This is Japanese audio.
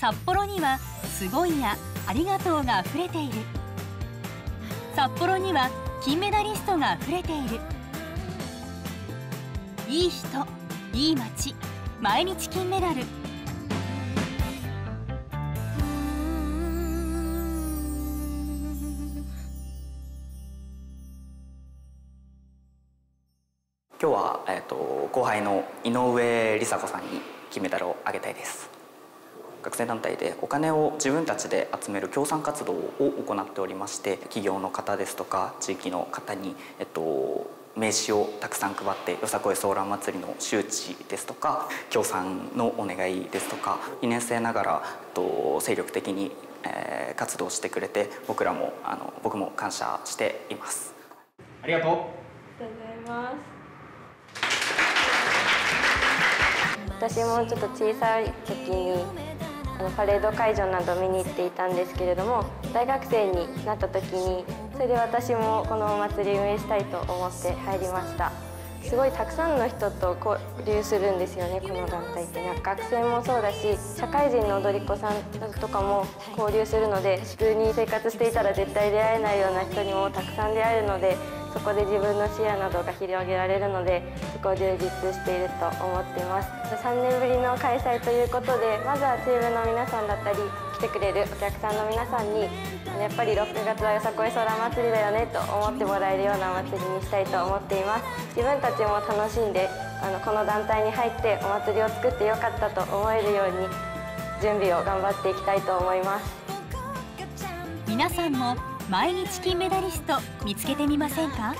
札幌にはすごいやありがとうが溢れている。札幌には金メダリストが溢れている。いい人いい街毎日金メダル。今日は、えーと、後輩の井上梨紗子さんに金メダルをあげたいです。学生団体でお金を自分たちで集める協賛活動を行っておりまして企業の方ですとか地域の方に、えっと、名刺をたくさん配ってよさこいソーラン祭りの周知ですとか協賛のお願いですとか2年生ながらと精力的に、えー、活動してくれて僕らもあの僕も感謝しています。ありがとう。ありがとうございます。私もちょっと小さい時にあのパレード会場など見に行っていたんですけれども大学生になった時にそれで私もこのお祭り運営したいと思って入りました。すごいたくさんの人と交流するんですよねこの団体って。学生もそうだし社会人の踊り子さんとかも交流するので普通に生活していたら絶対出会えないような人にもたくさん出会えるのでそこで自分の視野などが広げられるのでそこを充実していると思っています。3年ぶりの開催ということでまずはチームの皆さんだったり来てくれるお客さんの皆さんにやっぱり6月はよさこい空祭りだよねと思ってもらえるようなお祭りにしたいと思っています。自分たちも楽しんであのこの団体に入ってお祭りを作ってよかったと思えるように準備を頑張っていきたいと思います。皆さんも毎日金メダリスト見つけてみませんか？